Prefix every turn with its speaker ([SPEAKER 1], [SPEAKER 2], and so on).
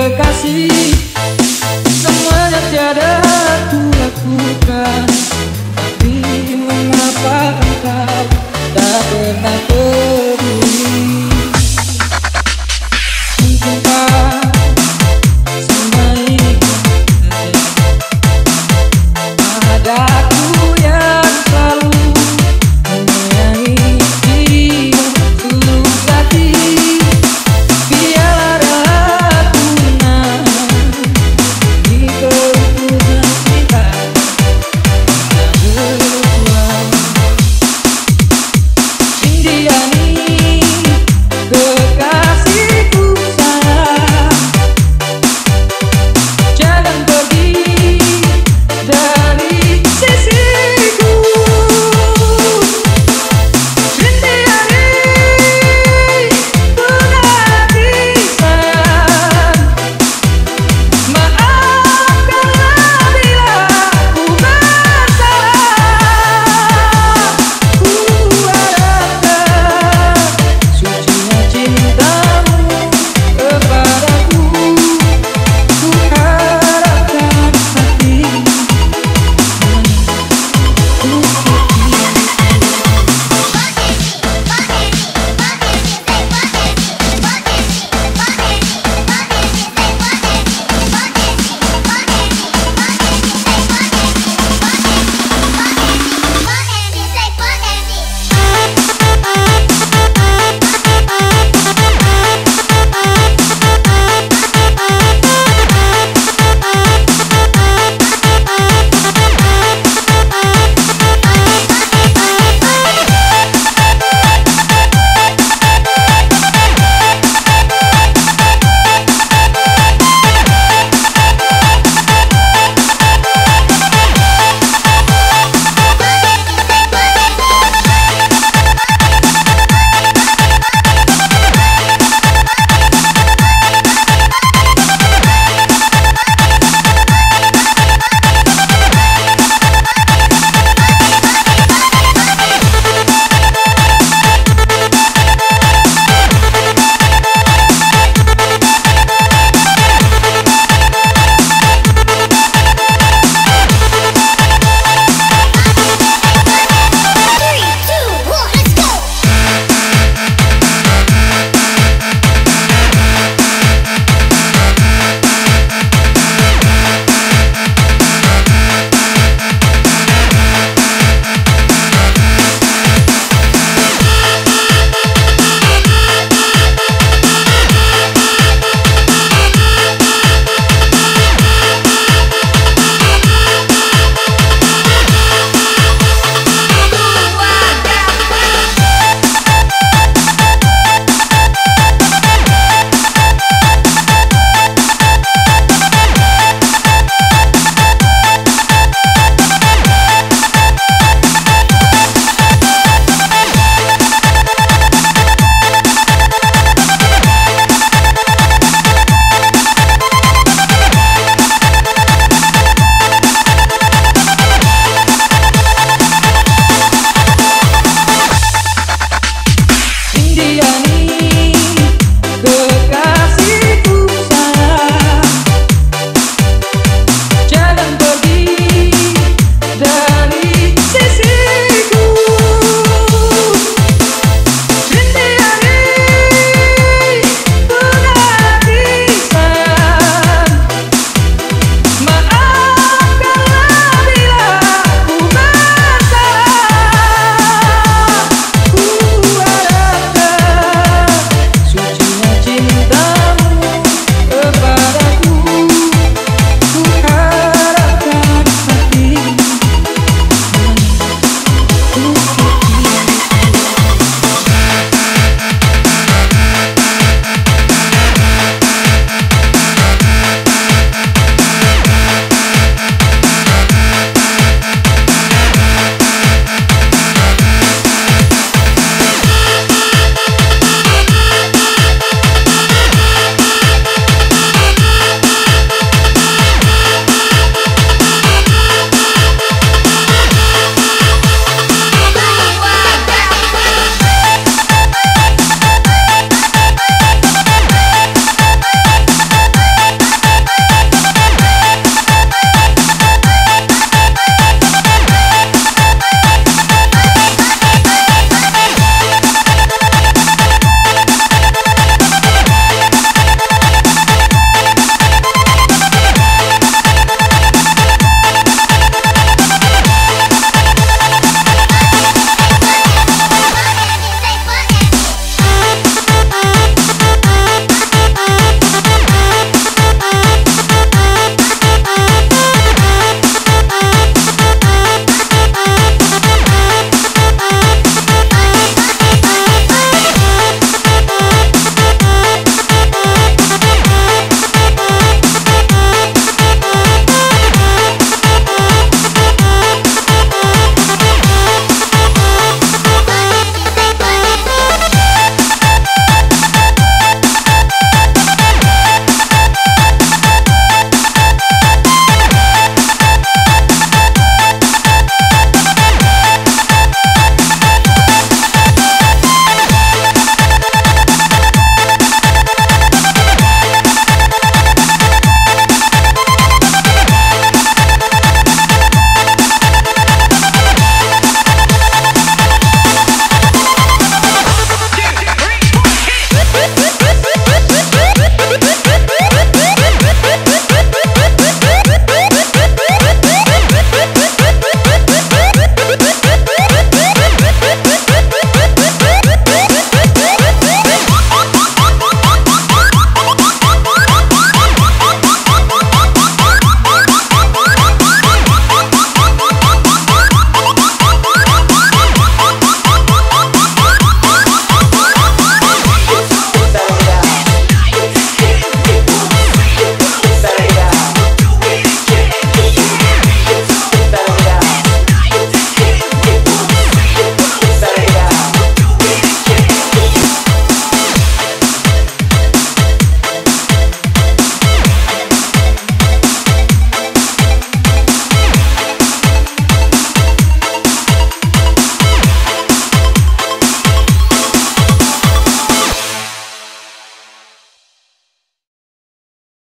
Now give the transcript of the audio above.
[SPEAKER 1] kekasih. Semuanya tiada